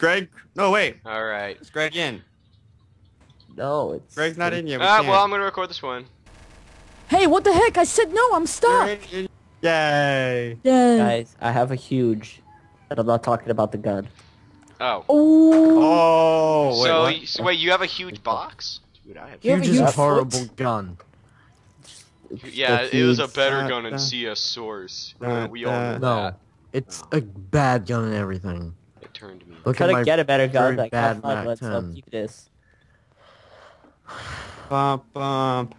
Greg. No, wait. All right. Is Greg in? No, it's. Greg's not in yet. We Ah, can't. well, I'm gonna record this one. Hey, what the heck? I said no. I'm You're stuck. in- in- Yay. Yeah. Guys, I have a huge. But I'm not talking about the gun. Oh. Oh. Oh, wait, so, what? so wait, you have a huge box? Dude, I have. You have a Huge huge horrible foot? gun. Yeah, it was a better gun than da. CS Source. Da, we all know No, that. it's a bad gun and everything. It turned me. Look Try at to my get a better gun. very Like, bad have fun. Mac Let's 10. help you this. Bump, bump.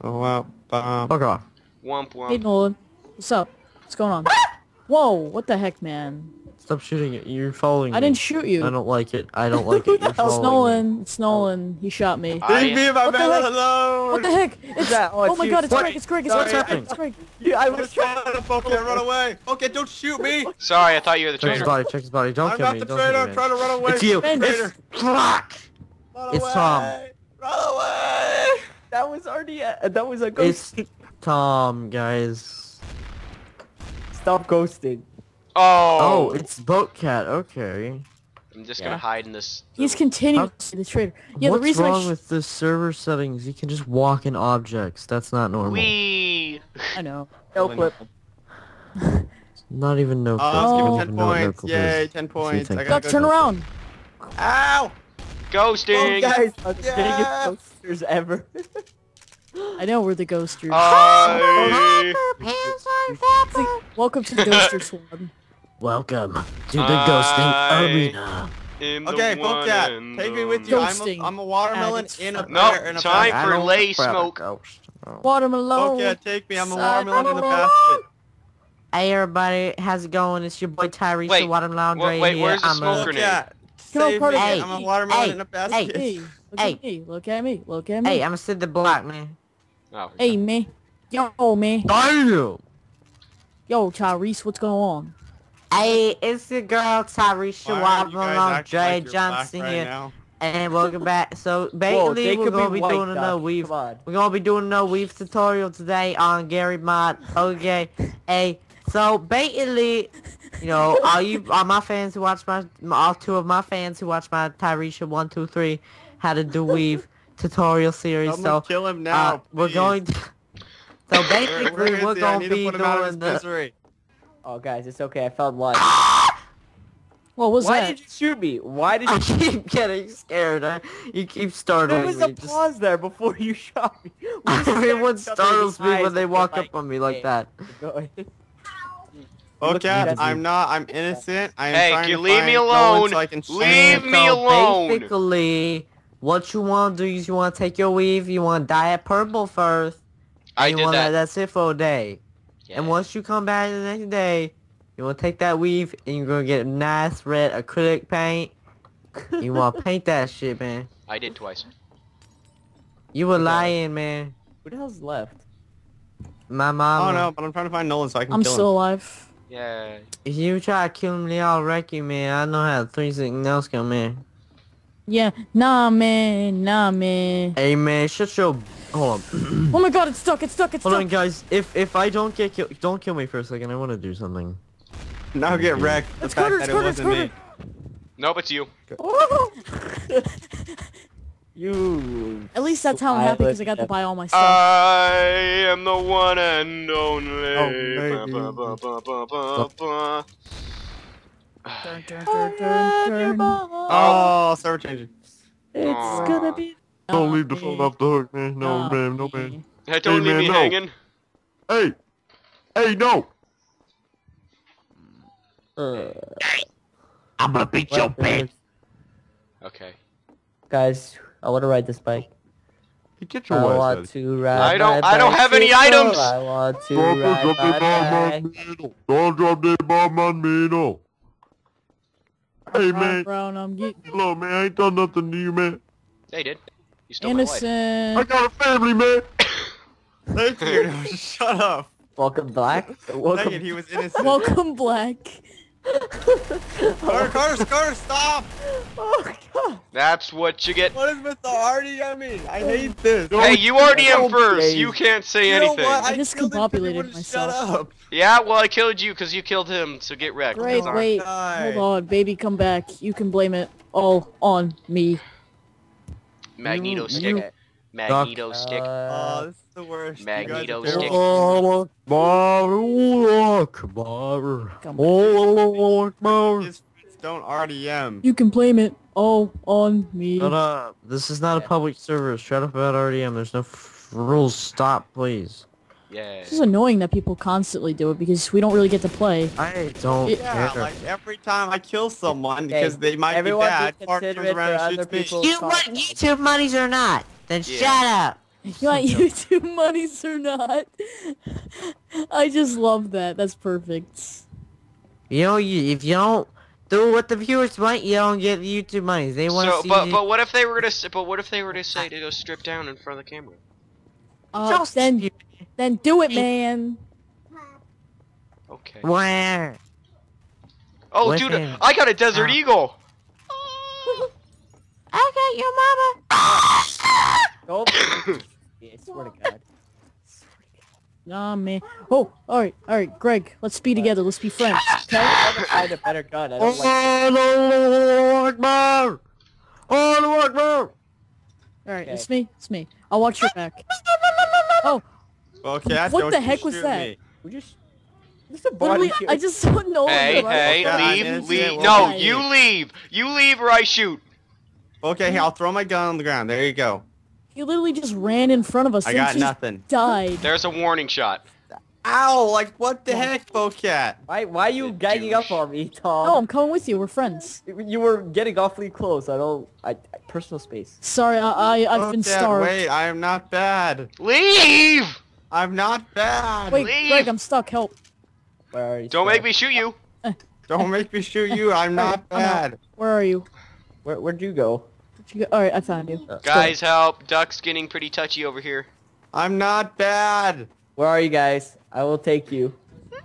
Oh, well, bump. Fuck off. Womp Hey womp. Nolan, what's up? What's going on? Ah! Whoa, what the heck, man? Stop shooting it. You're following I me. didn't shoot you. I don't like it. I don't like it. the You're hell's following me. Nolan? It's Nolan. He shot me. Leave me and my What the man heck? alone. What the heck? It's that? Oh, oh, my you. god, it's What? Greg, it's Greg, it's Sorry, Greg, I- it's Greg. Yeah, I was trying to Pokemon run away. Okay, don't shoot me. Sorry, I thought you were the Check his traitor. body. Check his body. Don't I'm kill not me. the Don't traitor. kill I'm me. trying to run away. It's you. Ben, Traitor. It's Fuck. Run It's away. Tom. Run away. That was already. A, that was a ghost. It's Tom, guys. Stop ghosting. Oh. Oh, it's Boat Cat. Okay. I'm just Yeah. gonna hide in this. He's little- continuously the traitor. Yeah, What's the reason I wrong sh- with the server settings? You can just walk in objects. That's not normal. Wee. I know. No clip. Not even no. Clip. let's give Oh. Don't 10 even no points. clip Yay, is. 10 points. I gotta Duck, go turn to- around. Ow! Ghosting. Oh, guys, are the Yeah. biggest ghosters ever. I know we're the ghosters. I See, welcome to the ghoster squad. Welcome to the ghosting I- arena. Okay, one Bocat, take me with you. I'm a, I'm a watermelon in a No, fire in a time basket. for I lay smoke. ghost. Oh. No. Watermelon. Bocat, take me. I'm a watermelon in a watermelon. basket. Hey everybody, how's it going? It's your boy Tyrese Wait, the Watermelon wait, Dre wait, here. where's the I'm smoke a- grenade? Bocat, Come on, save me. Hey, I'm a watermelon hey, in a basket. Hey, look Hey. at me. Look at me. Look at me. Hey, I'm a Sid the Black man. Oh. Hey, me. Yo, me. Damn! Yo, Tyrese, what's going on? Hey, it's your girl Tyrese the Why are you guys Watermelon acting Dre like Johnson right here, now? and welcome back. So basically, they we're gonna be be doing a no Doc. weave. We're gonna be doing a no weave tutorial today on Garry Mod. Okay, hey. So basically, you know, all you, all my fans who watch my, all two of my fans who watch my Tyresha one two three, how to do weave tutorial series. Someone So kill him now. uh, we're going. To, so basically, we're we're gonna be put him out doing the. Misery. Oh, guys, it's okay. I found one. What was Why that? did you shoot me? Why did I you? keep getting scared. I, you keep startling me. There startling was me. a Just- pause there before you shot me. We were staring Everyone each other in startles me when they walk we're up on me like hey, that. go ahead. At I'm not. I'm innocent. I am Hey, trying you to leave me find Nolan alone. So I can shoot Leave me so alone. Basically, what you want to do is you want to take your weave, you want to dye it purple first. I and did wanna, that. That's it for a day. Yeah. And once you come back the next day, you want to take that weave and you're going to get nice red acrylic paint. You want to paint that shit, man. I did twice. You were Okay. lying, man. Who the hell's left? My mom I mama. don't know, but I'm trying to find Nolan so I can I'm kill still alive. Yeah. If you try to kill me, I'll wreck you, man. I know how three 360 no skill, man. Yeah. Nah, man. Nah, man. Hey, man, shut your... Hold on. Oh my god, it's stuck. It's stuck. It's Hold stuck. on, guys. If if I don't get killed, don't kill me for a second. I want to do something. Now get wrecked. The It's fact Carter, that it's it Carter, it's wasn't me. Nope, it's you. You. At least that's how I'm happy because I got to buy all my stuff. I am the one and only. Oh, Ba, baby. ba, ba, ba, ba, ba, ba. Dun, dun, dun, dun, dun. Oh, server changing. It's Aw. gonna be. Don't leave the phone off the hook, man. No, Nah, man, no, man. Hey, don't Hey, leave man, me no. hanging. Hey! Hey, no! Uh, I'm gonna beat your bitch. Okay. guys, I want to ride this bike. Get I your want ass to ride. I don't- I don't have any bicycle. items. I want to Don't ride drop my the bomb on bike. Don't drop the bomb on me, no. Hey, man. brown, I'm getting Hello, man. I ain't done nothing to you, man. They did. You stole my life. I got a family, man. Thank you. Shut up. Welcome black. Dang Welcome. it, he was innocent. Welcome, Black. Carter, Carter, Carter, stop! Oh god. That's what you get. What is Mr. RDMing? I mean, I hate this. Hey, you already am Don't first. You can't say You know anything. what? I just killed him 'cause he myself. Shut up. Yeah, well, I killed you because you killed him, so get wrecked. Great, Sorry. wait. Hold on, baby, come back. You can blame it all on me. Magneto You- stick. you- Magneto stick. Oh, Uh, this is the worst. You Magneto guys stick. terrible. Just don't RDM. You can blame it all on me. Shut up. This is not a public server. Shut up about RDM. There's no f- rules. Stop, please. Yeah. It's just annoying that people constantly do it because we don't really get to play. I don't Yeah, care. like every time I kill someone Okay, because they might be everyone be bad, Clark turns considerate around for and other shoots me. people. You want YouTube monies or not? Then Yeah. shut up. You want YouTube monies or not? I just love that. That's perfect. You know, you, if you don't do what the viewers want, you don't get YouTube monies. They want to So, see. but the- but what if they were to but what if they were to say to go strip down in front of the camera? Uh, Just then, you- then do it, man. Okay. Where? Oh, What dude, then? I got a desert Ah. eagle. I got your mama. Nope. I swear to God. Nah, man. Oh, all right, all right, Greg. Let's be together. Let's be friends. Okay. I never find a better gun. I don't like. Oh, Akbar! Oh, Akbar! All right, Okay. it's me. It's me. I'll watch your back. Oh, Okay, What don't the heck was that? me. We just. There's a body literally. I just saw no Hey, one. hey, Okay, I leave, didn't see leave. No, Okay. you leave. You leave or I shoot. Okay, here, I'll throw my gun on the ground. There you go. He literally just ran in front of us. I and got just nothing. Died. There's a warning shot. Ow! Like what the heck, Bocat? Why? Why are you You ganging douche. up on me, Tom? No, I'm coming with you. We're friends. You were getting awfully close. I don't. I, I personal space. Sorry, I, I I've been Bocat, starved. Wait, I am not bad. Leave. I'm not bad. Wait, leave. Greg, I'm stuck. Help. Where are you? Don't make me shoot you. Don't make me shoot you. I'm not I'm bad. Where are you? Where Where'd you go? Where'd you go? All right, I found you. Uh, Guys, help. Duck's getting pretty touchy over here. I'm not bad. Where are you guys? I will take you.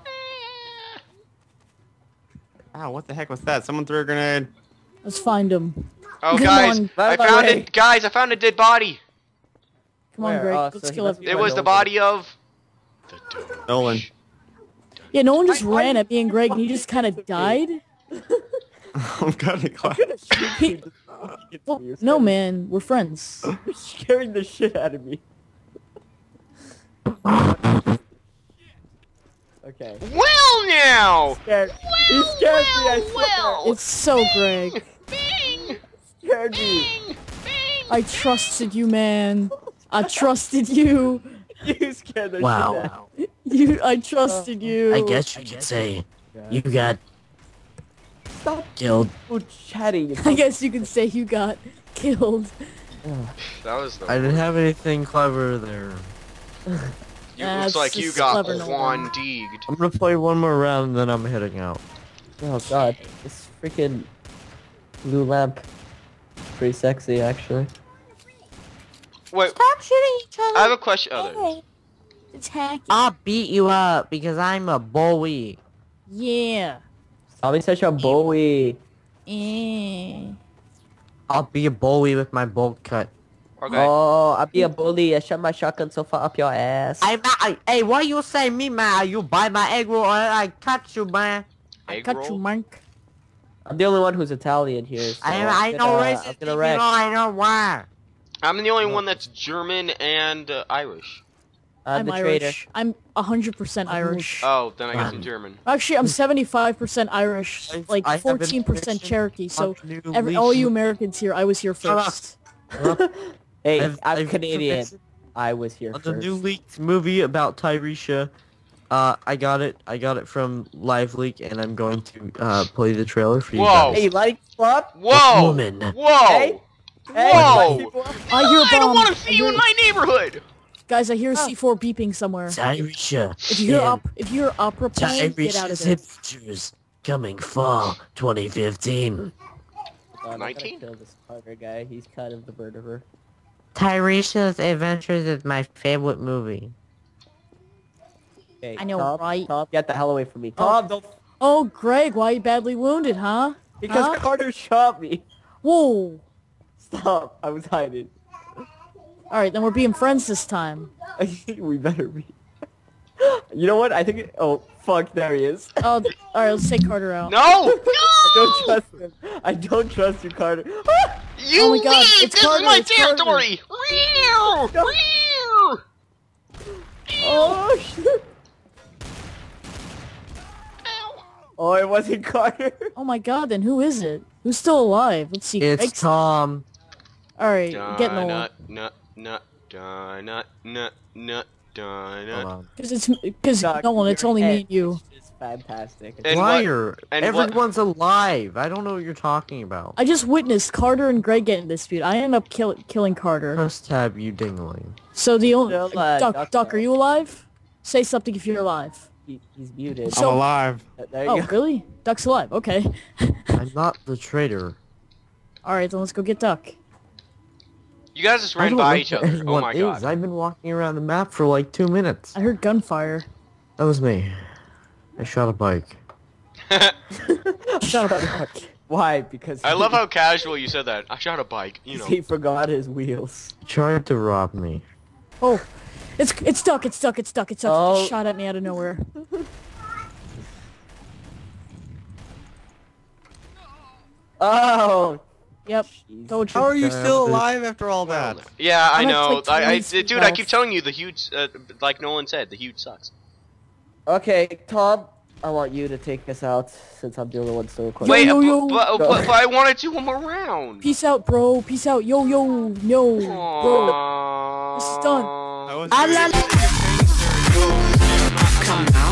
Ow, what the heck was that? Someone threw a grenade. Let's find him. Oh, Come guys, on. I found way. it. Guys, I found a dead body. Come on, Greg. Oh, Let's so kill must him. It was the body of. The Doge. Nolan. Yeah, no one just Why- why ran you- at me and Greg, and he just kind of died. I'm gonna glad. He- Well, no, man, we're friends. You're scaring the shit out of me. okay. Well, now. Scared. He scared me. I swear. It's so Greg. Bing! scared me. I trusted you, man. I trusted you. You scared the Wow. shit out. You, I trusted uh-huh. you. I guess you could say Yeah. you got Stop killed. chatting. I guess you could say you got killed. That was the. I didn't have anything clever there. You Nah, looks it's like you got clever Nolan. Deeged. I'm gonna play one more round and then I'm heading out. Oh god, this freaking blue lamp. Pretty sexy, actually. Wait, Stop shooting each other. I have a question. Oh, there it is. Hacking. I'll beat you up because I'm a bully. Yeah. Tommy such a bowie. Eh. I'll be a bully with my bolt cut. Okay. Oh, I'll be a bully. I shot my shotgun so far up your ass. I, I hey, why you say me, man? You buy my egg roll and I cut you, man. I Egg got roll? you, Monk. I'm the only one who's Italian here. So I, I'm I know gonna- racist I'm people. gonna wreck. I know why. I'm the only one that's German and uh, Irish. I'm, I'm the traitor. Irish. I'm 100% Irish. Oh, then I guess I'm Um, German. Actually, I'm 75% Irish, like 14% Cherokee. So every, all you Americans here, I was here first. Hey, I've- I'm I've Canadian. I was here On first. the new leaked movie about Tyresha, uh, I got it. I got it from Live Leak, and I'm going to uh, play the trailer for you Whoa. guys. Hey, like flop. Whoa! woman. Whoa! Hey. Hey, Whoa! like people- I hear a I don't want to see you in my neighborhood. Guys, I hear a C4 beeping somewhere. Tyresha. If you hear in op- if you hear opera playing, get out of Tyresha's there. Adventures coming fall 2015. God, I'm gonna 19? kill this Carter guy. He's kind of the murderer. Tyresha's Adventures is my favorite movie. Okay, I know, Tom, right? Tom, get the hell away from me. Oh. Don't. Oh, Greg, why you badly wounded, huh? Because Huh? Carter shot me. Whoa. Stop. I was hiding. All right, then we're being friends this time. I think we better be. You know what? I think. It, oh fuck! There he is. Oh, th- all right, let's take Carter out. No! I don't trust him. I don't trust you, Carter. You Oh my God, leave! it's This Carter, is my it's territory! Meow! Meow! oh shit! Oh, it wasn't Carter. Oh my God, then who is it? Who's still alive? Let's see. It's Greg's- Tom. All right, get Nolan. Nut, nut, nut, nut, nut, nut, nut, Hold nut. on. Because it's because Nolan, it's your only me and you. is just fantastic. And what- Liar. and what- Everyone's alive. I don't know what you're talking about. I just witnessed Carter and Greg get in a dispute. I ended up kill- killing Carter. Press tab, you dingling. So the only Still, uh, Duck, Duck Duck, are you alive? Say something if you're alive. He, he's muted. So- I'm alive. there you Oh, go. really? Duck's alive. Okay. I'm not the traitor. All right, then let's go get Duck. You guys just I ran by know each other. Oh my is. god. I've been walking around the map for like two minutes. I heard gunfire. That was me. I shot a bike. Shut up, Duck. Why? Because I he- love how casual you said that. I shot a bike, you know. he forgot his wheels. He tried to rob me. Oh, it's it's Duck. It's stuck. It's stuck. It's stuck. Oh. Shot at me out of nowhere. Oh. Yep. jeez. How are you. you still alive after all that? Yeah, I know. like, I, I, dude, I keep telling you the huge, uh, like Nolan said, the huge sucks. Okay, Tom. I want you to take us out since I'm the only one still recording. Wait, yo, but, yo. but, but, but I wanted to one more round. Peace out, bro. Peace out. Yo, yo, no, bro. This is done. I was